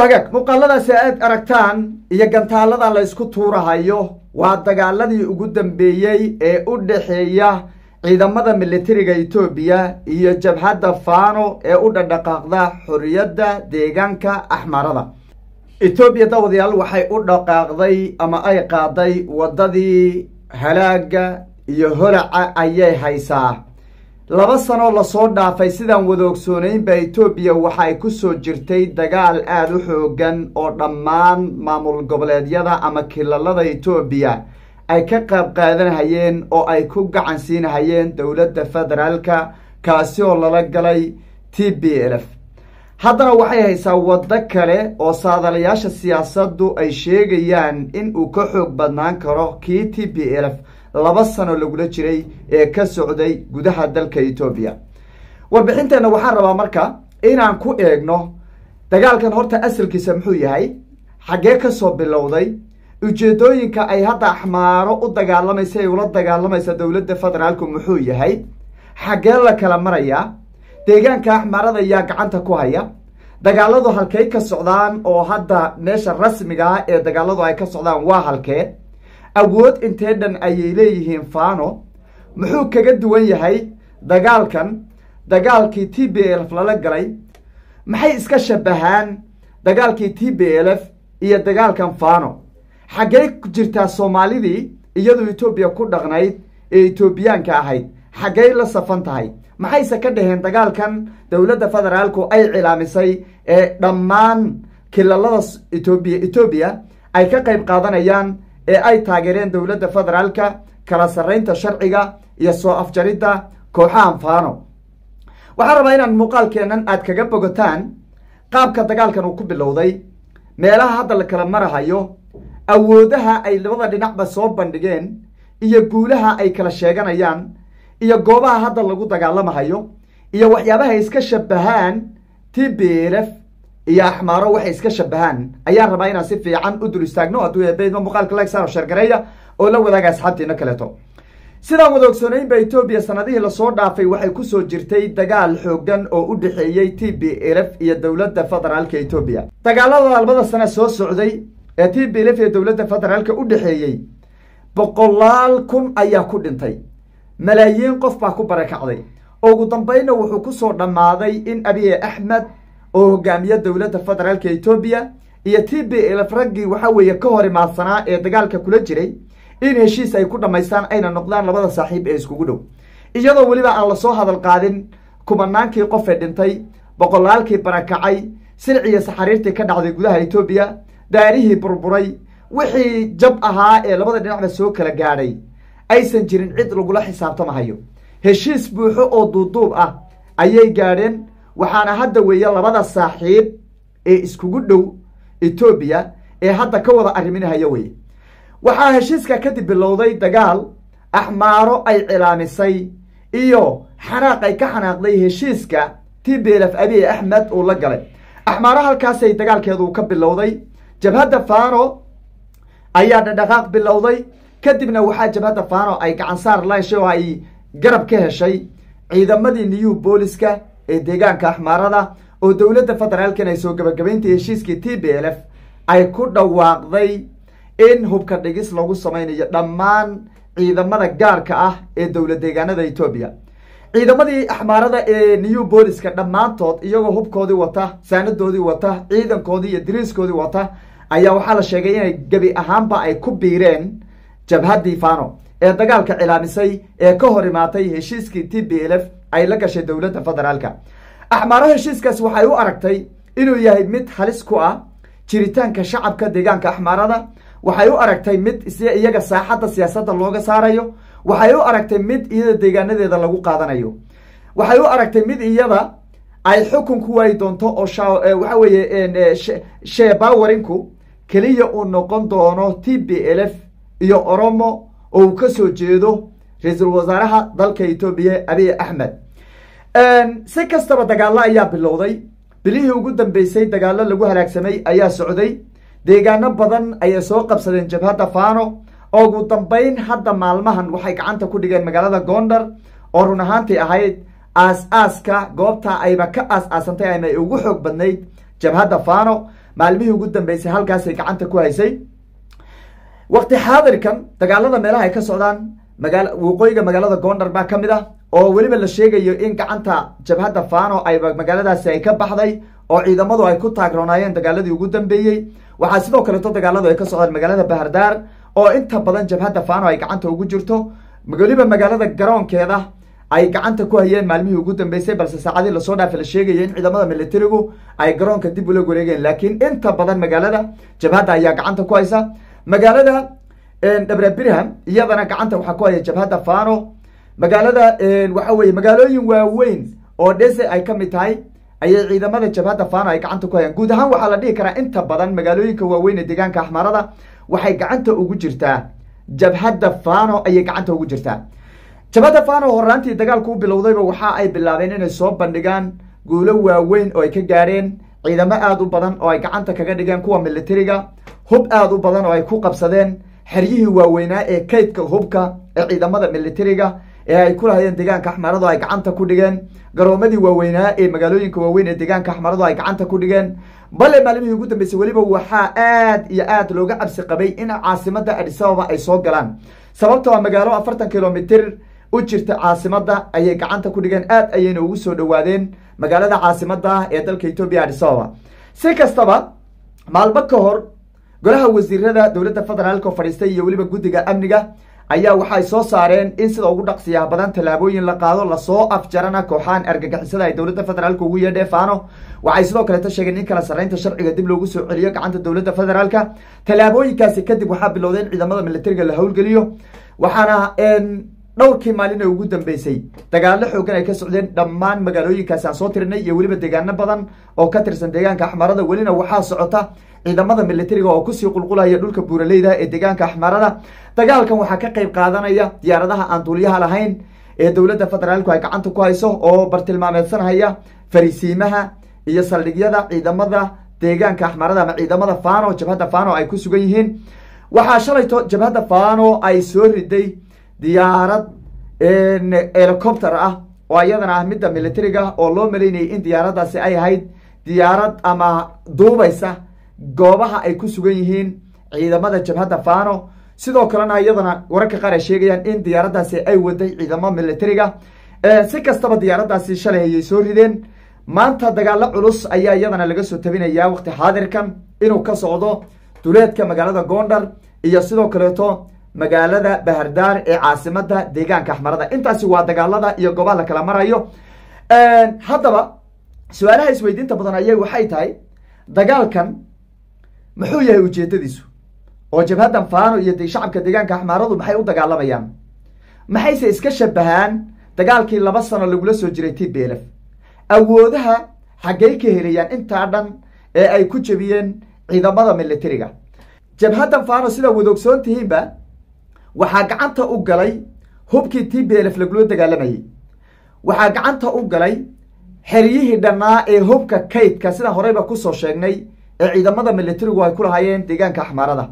hagaag muuqaaladaasi aad aragtaan iyo gantaaladan la ysku tuurahayo waa dagaaladii ugu dambeeyey ee u dhexeeya ciidamada militariga etoobiya iyo jabhadda fano ee u dhadhaqaaqda xorriyadda deegaanka axmarada etoobiya daawadayaal waxay u dhaqaaqday ama ay qaaday waddadii halaaga iyo holaca ayay haysaa laba sanoo la soo dhaafay sidaan wada ogsoonaynba etoobiya waxa ay ku soo jirtay dagaal aada u xoogan oo dhammaan maamul goboleedyada ama kilalada etoobiya. Ay ka qaab qaadanhayeen oo ay ku gacan siinahayeen dowladda federaalka kaasi oo lala galay t b f. Haddana waxay haysaa waddo kale oo saadalayaasha siyaasaddu ay sheegayaan in uu ka xoog badnaan karo kii t b l f laba sano lagula jiray ee ka socday gudaha dalka etoobiya warbixinteenna waxaan rabaa marka inaan ku eegno dagaalkan horta asalkiisa muxuu yahay xaggee ka soo bilowday ujeedooyinka ay hadda axmaaro u dagaalamaysa ay ula dagaalamaysa dowladda federaalku muxuu yahay xaggee la kala marayaa deegaanka axmaarada yaa gacanta ku haya. Dagaaladu halkey ka socdaan oo hadda meesha rasmiga ah ee dagaaladu ay ka socdaan waa halkee awood intee dhan ayay leeyihiin fano. Muxuu kaga duwan yahay dagaalkan? Dagaalkii t b l f lala galay. Maxay iska shabahaan dagaalkii t b l f iyo dagaalkan fano? Xaggey jirtaa soomaalidii? Iyadoo etoobiya ku dhaqnayd ee etoobiyaanka ahayd. Xaggey la safan tahay. Maxayse ka dhaheen dagaalkan dowladda federaalku ay cilaamisay ee dhammaan kilalada etoobiya etoobiya ay ka qayb qaadanayaan ee ay taageereen dowladda federaalka kala sarraynta sharciga iyo soo afjaridda kooxahan fano. Waxaan rabaa inaan muuqaalkeennan aad kaga bogotaan qaabka dagaalkan uu ku bilowday. Meelaha hadda la kala marahayo awoodaha ay labada dhinacba soo bandhigeen iyo guulaha ay kala sheeganayaan iyo goobaha hadda lagu dagaalamahayo iyo waxyaabaha iska shabahaan t b l f iyo axmaaro waxay iska shabahaan. Ayaan rabaa inaan si fiican u dul istaagno hadduu eebeydno muuqaalka lagsano shargareeya oo la wadaaga asxaabtiina kaleeto. Sidaan wada ogsoonaynba etoobiya sanadihii la soo dhaafay waxay ku soo jirtay dagaal xoogan oo u dhexeeyey t b l f iyo dowladda federaalka etoobiya dagaalada labada sane soo socday ee t b l f iyo dowladda federaalka u dhexeeyey boqolaal kun ayaa ku dhintay. Malaayiin qof baa ku barakacday. Ugu dambeynna wuxuu ku soo dhammaaday in abiye axmed oo hogaamiya dowladda federaalka etoobiya iyo t b l f raggii waxa weeye ka hor imaadsanaa ee dagaalka kula jiray in heshiis ay ku dhammaystaan ayna noqdaan labada saaxiib ee iskugu dhow. Iyadoo weliba aan la soo hadal qaadin kumanaankii qofee dhintay boqolaalkii barakacay silciyo saxariirtii ka dhacday gudaha etoobiya daarihii burburay wixii jab ahaa ee labada dhinacba soo kala gaadhay aysan jirin cid lagula xisaabtamahayo. Heshiis buuxo oo duuduub ah ayay gaadheen waxaana hadda weeye labada saaxiib ee iskugu dhow etoobiya ee hadda ka wada arriminahaya weye waxaa heshiiska kadib bilowday dagaal axmaaro ay cilaamisay iyo xanaaq ay ka xanaaqday heshiiska t b l f abiy axmed uu la galay. Axmaaro halkaasay dagaalkeedu ka bilowday. Jabhadda fano ayaa dhadhaqaaq bilowday. Kadibna waxaa jabhadda fano ay gacansaar layshay oo ay garab ka heshay ciidamadii new booliska ee deegaanka axmaarada oo dowladda federaalkan ay soo gabagabayntai heshiiskii t b l f ay ku dhawaaqday in hubka dhigis lagu samaynayo dhammaan ciidamada gaarka ah ee dowla deegaanada etoobiya ciidamadii axmaarada ee new booliska dhammaantood iyagoo hubkoodii wata saanadoodii wata ciidankoodii iyo diriiskoodii wata ayaa waxaa la sheegay inay gebi ahaanba ay ku biireen jabhaddii fano ee dagaalka cilaamisay ee ka hor imaatay heshiiskii t b l f ay la gashay dowladda federaalka. Axmaaro heshiiskaas waxay u aragtay inuu yahay mid halis ku ah jiritaanka shacabka deegaanka axmaarada. Waxay u aragtay mid iyaga saaxadda siyaasadda looga saarayo. Waxay u aragtay mid iyada deegaanadeeda lagu qaadanayo. Waxay u aragtay mid iyada ay xukun ku waayi doonto oo waxa weeye sheebawarinku keliya uu noqon doono t b l f iyo oromo oo uu ka soo jeedo ra'iisul wasaaraha dalka etoobiya abiy axmed. Si kastaba dagaalo ayaa bilowday. Bilihii ugu dambeysay dagaalo lagu halaagsamay ayaa socday. Deegaano badan ayay soo qabsadeen jabhadda fano. Oo ugu dambeyn hadda maalmahan waxay gacanta ku dhigeen magaalada gondar. Oo run ahaantii ahayd aas-aaska goobta ayba ka aas-aasantay ama ugu xoog badnayd jabhadda fano. Maalmihii ugu dambeysay halkaasay gacanta ku haysay. Waqti xaadirkan dagaalada meelaha ay ka socdaan magaa waqooyiga magaalada gondar baa ka mid ah oo weliba la sheegayo in gacanta jabhadda fano ay magaaladaasi ay ka baxday oo ciidamadu ay ku taagroonaayeen dagaaladii ugu dambeeyey. Waxaa sidoo kaleeto dagaaladu ay ka socdaan magaalada bahardaar oo inta badan jabhadda fano ay gacanta ugu jirto. Weliba magaalada garoonkeeda ay gacanta ku hayeen maalmihii ugu dambeysay balse saacadii la soo dhaafa la sheegaya in ciidamada militarigu ay garoonka dib ula wareegeen. Laakiin inta badan magaalada jabhadda ayaa gacanta ku haysa. Magaalada dhabra birham iyadana gacanta waxaa ku haya jabhadda fano magaalada waxa weye magaalooyin waaweyn oo dhese ay ka mid tahay ayay ciidamada jabhadda fano ay gacanta ku hayaan. Guud ahaan waxaa la dhihi karaa inta badan magaalooyinka waaweyn ee deegaanka axmarada waxay gacanta ugu jirtaa jabhadda fano ayay gacanta ugu jirtaa. Jabhadda fano horaantii dagaalku u bilowdayba waxa ay bilaabeen inay soo bandhigaan guulo waaweyn oo ay ka gaadheen ciidamo aada u badan oo ay gacanta kaga dhigeen kuwa militariga hub aada u badan oo ay ku qabsadeen xeryihii waaweynaa ee kaydka hubka ee ciidamada militariga ee ay ku lahayeen deegaanka axmarado ay gacanta ku dhigeen. Garoomadii waaweynaa ee magaalooyinka waaweyn ee deegaanka axmarado ay gacanta ku dhigeen. Bale maalmihii ugu dambeysay weliba waxaa aad iyo aad looga cabsi qabay in caasimada adisababa ay soo galaan. Sababtoo a magaalo afartan kilomitr u jirta caasimada ayay gacanta ku dhigeen aad ayayna ugu soo dhawaadeen magaalada caasimada ee dalka etoobiya adisababa si kastaba maalmo ka hor golaha wasiirada dowladda federaalk oo fadhiistay iyo weliba guddiga amniga ayaa waxay soo saareen in sida ugu dhaqsiyaha badan tallaabooyin la qaado la soo afjarana kooxahan argagixisada ay dowladda federaalk ugu yeedhee fano. Waxay sidoo kaleeto sheegeen in kala sarreynta sharciga dib loogu soo celiyo gacanta dowladda federaalka. Tallaabooyinkaasi kadib waxaa bilowday ciidamada militariga la howlgeliyo waxaana dhowrkii maalin ee ugu dambeysay. Dagaalo xoogan ay ka socdeen dhammaan magaalooyinkaasi aan soo tirinay iyo weliba deegaano badan oo ka tirsan deegaanka axmarada. Welina waxaa socota ciidamada militariga oo ku sii qulqulaya dhulka buuraleyda ee deegaanka axmarada. Dagaalkan waxaa ka qayb qaadanaya diyaaradaha aan duuliyaha lahayn ee dowladda federaalku ay gacanta ku hayso oo bartilmaameedsanhaya farisiimaha iyo saldhigyada ciidamada deegaanka axmarada ama ciidamada fano jabhadda fano ay ku sugan yihiin. Waxaa shalayto jabhadda fano ay soo riday diyaarad helicopter ah oo iyadana ah midda militariga oo loo malaynayay in diyaaraddaasi ay ahayd diyaarad ama duubaysa goobaha ay ku sugan yihiin ciidamada jabhadda fano. Sidoo kalena iyadana wararka qaar ay sheegayaan in diyaaraddaasi ay waday ciidamo militariga si kastaba diyaaraddaasi shalay ayay soo rideen. Maanta dagaalo culus ayaa iyadana laga soo tabinayaa waqti xaadirkan inuu ka socdo duleedka magaalada gondar iyo sidoo kaleeto magaalada bahardaar ee caasimada deegaanka axmarada. Intaasi waa dagaalada iyo goobaha la kala marayo. Haddaba su'aalaha isweydiinta badan aya waxay tahay dagaalkan muxuu yahay ujeedadiisu? Oo jabhaddan fano iyo shacabka deegaanka axmaaradu maxay u dagaalamayaan maxayse iska shabahaan dagaalkii laba sano lagula soo jiray t b awoodaha xaggay ka helayaan intaa dhan ee ay ku jebiyeen ciidamada militariga jabhaddan fano sidaa wadoogsoon tihiinba waxaa gacanta u galay hubkii t b lagula dagaalamayay waxaa gacanta u galay xeryihii dhannaa ee hubka kaydka sidaan horeyba ku soo sheegnay ee ciidamada militarigu ay ku lahaayeen deegaanka axmaarada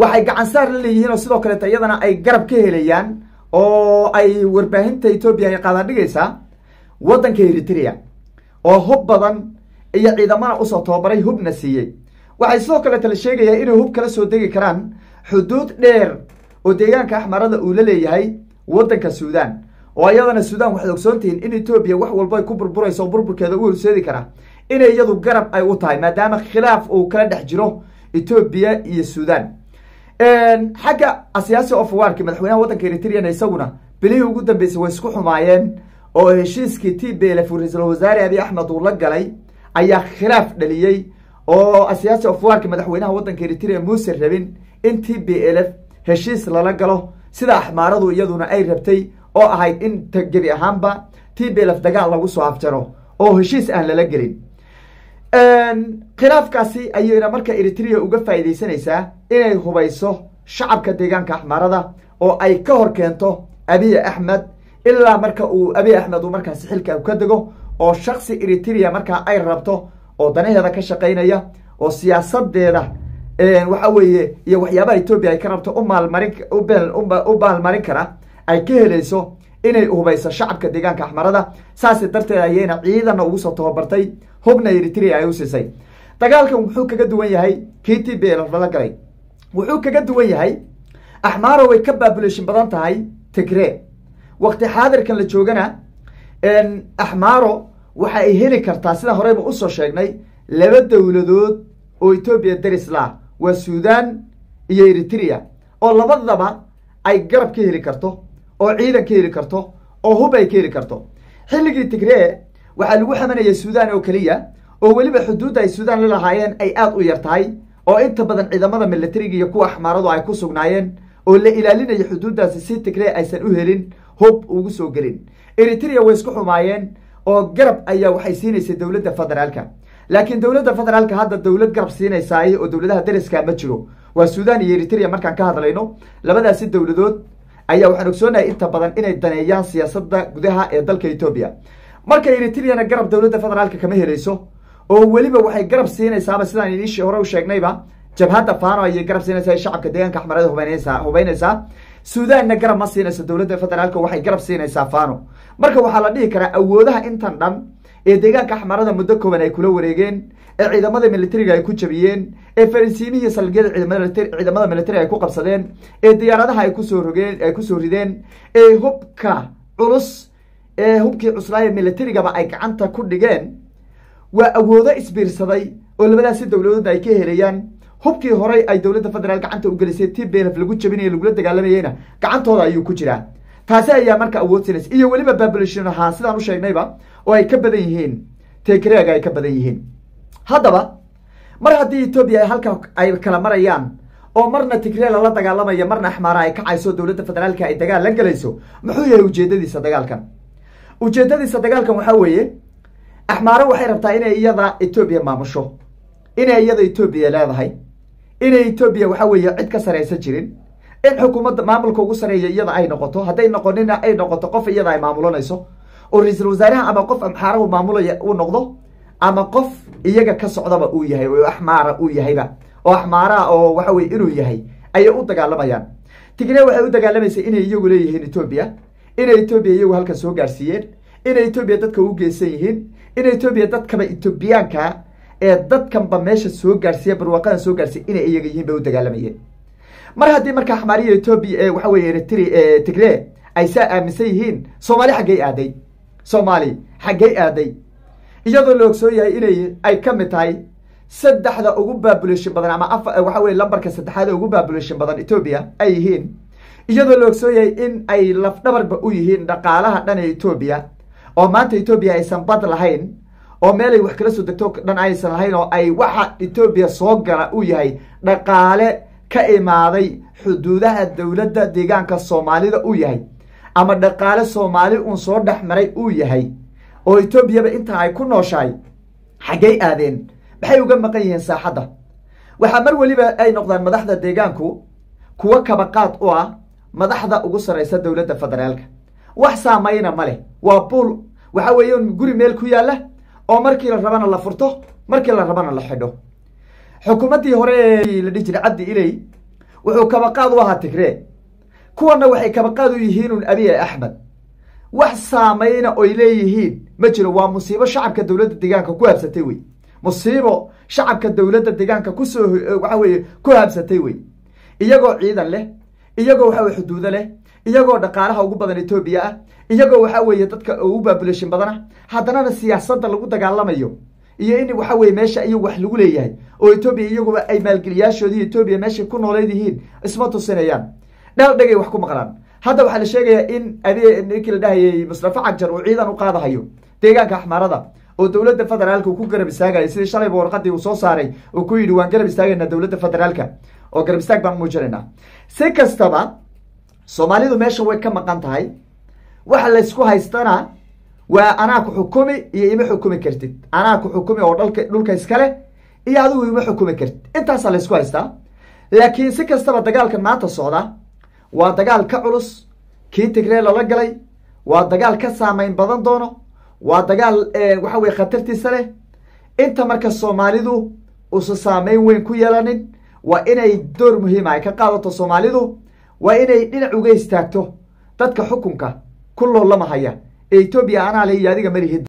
waxay gacansaar la leeyihiin oo sidoo kaleeto iyadana ay garab ka helayaan oo ay warbaahinta etoobiya ay qaadan dhigaysaa waddanka eritrea oo hub badan iyo ciidamana u soo tababaray hubna siiyey. Waxay sidoo kaleeto la sheegayaa inay hub kala soo degi karaan xuduud dheer oo deegaanka axmarada uu la leeyahay waddanka suudaan oo iyadana suudaan waxaad ogsoontihiin in etoobiya wax walbo ay ku burburayso oo burburkeeda u horseedi kara inay iyadu garab ay u tahay maadaama khilaaf uu kala dhex jiro etoobiya iyo suudaan. Xagga asiyaasi ofawaarki madaxweynaha waddanka eritrean isaguna bilihii ugu dambeysay way isku xumaayeen oo heshiiskii t b l f ra'iisul wasaare abiy axmed uu la galay ayaa khilaaf dhaliyey oo asiyaasi ofawaarki madaxweynaha waddanka eritrea muuse rabin in t b l f heshiis lala galo. Sida axmaaradu iyaduna ay rabtay oo ahayd in gebi ahaanba t b l f dagaal lagu soo afjaro oo heshiis aan lala gelin khilaafkaasi ayayna marka eritrea uga faa'iidaysanaysaa inay hubayso shacabka deegaanka axmaarada oo ay ka hor keento abiy axmed ilaa marka uu abiy axmed uu markaasi xilka ka dego oo shaksi eritrea markaa ay rabto oo danaheeda ka shaqaynaya oo siyaasadeeda waxa weeye iyo waxyaabaha etoobiya ay ka rabto umaalmarin u maalmarin kara ay ka helayso inay hubayso shacabka deegaanka axmarada saas darteed ayayna ciidana ugu soo tababartay hubna eritrea ay u siisay. Dagaalkan wuxuu kaga duwan yahay kii t b galay. Wuxuu kaga duwan yahay axmaaro way ka baabulation badan tahay tigree wakti xaadirkan la joogana axmaaro waxa ay heli kartaa sida horeyba u soo sheegnay laba dowladood oo etoobiya darislah waa suudan iyo eritrea oo labadaba ay garab ka heli karto oo ciidan ka heli karto oo hub ay ka heli karto. Xilligii tigree waxaa lagu xamanayay suudan oo keliya oo weliba xuduudda ay suudan la lahaayeen ay aada u yar tahay oo inta badan ciidamada militariga iyo kuwa axmaaradu ay ku sugnaayeen oo la ilaalinaya xuduuddaasi si tigree aysan u helin hub ugu soo gelin. Eritrea way isku xumaayeen oo garab ayaa waxay siinaysay dowladda federaalka. Laakiin dowladda federaalka hadda dowlad garab siinaysaay oo dowladaha dariska ma jiro. Waa suudan iyo eritrea markaan ka hadlayno labadaasi dowladood ayaa waxaan ogsoonahay inta badan inay daneeyaan siyaasadda gudaha ee dalka etoobiya marka eritreana garab dowladda federaalka kama helayso oo weliba waxay garab siinaysaaba sidaan iniishii hore u sheegnayba. Jabhadda fano ayay garab siinaysaa shacabka deegaanka axmarada hubaynaysaa hubaynaysaa suudanna garab ma siinayso dowladda federaalka waxay garab siinaysaa fano marka waxaa la dhihi karaa awoodaha intan dhan ee deegaanka axmarada muddo kooban ay kula wareegeen ee ciidamada militariga ay ku jabiyeen ee farisiimihii salgiyada ciidamada militariga ay ku qabsadeen ee diyaaradaha ay ku soo rogeen ay ku soo rideen ee hubka culus ee hubkii cuslaaya militarigaba ay gacanta ku dhigeen waa awoodo isbiirsaday oo labadaasi dowladoodna ay ka helayaan. Hubkii horey ay dowladda federaal gacanta u gelisay lagu jabinaya lagula dagaalamayeyna gacantooda ayuu ku jiraa. Taasi ayaa marka awood siinaysa. Iyo weliba babulashin ahaa sidaan u sheegnayba oo ay ka badan yihiin tigreega ay ka badan yihiin. Haddaba mar haddii etoobiya ay halka ay kala marayaan oo marna tigree lala dagaalamaya marna axmaara ay kacayso dowladda federaalka ay dagaal la gelayso muxuu yahay ujeedadiisa dagaalkan ujeedadiisa dagaalkan waxaa weeye axmaaro waxay rabtaa inay iyada etoobiya maamusho inay iyada etoobiya leedahay inay etoobiya waxa weeye cid ka saraysan jirin in xukuumadda maamulka ugu sareeya iyada ay noqoto hadday noqonina ay noqoto qof iyada ay maamulanayso oo ra'iisul wasaaraha ama qof axmaarahu maamulaya uu noqdo ama qof iyaga ka socdaba uu yahay oo axmaara uu yahayba oo axmaaraha oo waxa weye inuu yahay ayay u dagaalamayaan tigree waxay u dagaalamaysa inay iyagu leeyihiin etoobiya inay etoobiya iyagu halkan soo gaarsiiyeen inay etoobiya dadka u geysan yihiin in etoobiya dadkaba etoobiyaanka ee dadkanba meesha soo gaarsiiya barwaaqadan soo gaarsiiya inay iyaga yihiin bay u dagaalamayeen mar haddii marka axmaariya etoobiya waxa weye eritri tigree ay saa aaminsan yihiin soomaali xaggey aaday. Soomaali xaggey aaday. Iyadoo la ogsoon yahay inay ay ka mid tahay saddexda ugu babulashin badan ama afa waxa weye lambarka saddexaad ee ugu babulashin badan etoobiya ay yihiin iyadoo la ogsoon yahay in ay lafdhabarba u yihiin dhaqaalaha dhan ee etoobiya oo maanta etoobiya aysan bad lahayn oo meelay wax kala soo degto dhan aysan lahayn oo ay waxa etoobiya soo gala uu yahay dhaqaale ka imaaday xuduudaha dowladda deegaanka soomaalida uu yahay ama dhaqaale soomaali uun soo dhex maray uu yahay oo etoobiyaba intaa ay ku nooshahay xaggey aadeen maxay uga maqan yihiin saaxadda? Waxaa mar weliba ay noqdaan madaxda deegaanku kuwo kabaqaad u ah madaxda ugu sarraysa dowladda federaalka. Wax saamayna ma leh. Waa buul waxa weeye guri meel ku yaalla oo markii la rabana la furto markii la rabana la xidho. Xukuumaddii hore la dhihi jiray cabdi iley wuxuu kabaqaad u ahaa tigree kuwanna waxay kabaqaad u yihiin un abiy axmed. Wax saamayna oy leeyihiin. Ma jiro waa musiibo shacabka dowladda deegaanka ku habsatay wey. Musiibo shacabka dowladda deegaanka ku soo waxa weye ku habsatay wey. Iyagoo ciidan leh iyagoo waxa weye xuduudo leh iyagoo dhaqaalaha ugu badan etoobiya ah iyagoo waxa weeye dadka ugu babulashin badana haddanana siyaasadda lagu dagaalamayo iyo in waxa weye meesha iyagu wax lagu leeyahay oo etoobiya iyaguba ay maalgeliyaashoodii etoobiya meeshay ku nooleed yihiin isma tusinayaan. Dhal dhegay wax ku maqlaan. Hadda waxaa la sheegayaa in abi ninkii la dhahayay mustafa cagjar uu ciidan u qaadahayo deegaanka axmaarada oo dowladda federaalka uu ku garab istaagayo sidii shalayba warqadii uu soo saaray uu ku yidhi waan garab istaagaynaa dowladda federaalka oo garab istaag baan muujinaynaa si kastaba soomaalidu meesha way ka maqan tahay. Waxa laysku haystana waa anaa ku xukumi iyo ima xukumi kartid. Anaa ku xukumi oo dhalka dhulka iskale iyo adigu ima xukumi kartid. Intaasaa laysku haystaa laakiin si kastaba dagaalkan maanta socda waa dagaal ka culus kii tigree lala galay waa dagaal ka saameyn badan doono waa dagaal waxa weye khatartiisa leh. Inta marka soomaalidu usa saameyn weyn ku yeelanin waa inay door muhiima ay ka qaadato soomaalidu. Waa inay dhinac uga istaagto dadka xukunka ku loolamahaya ee etoobiya anaa le iyo adiga malihid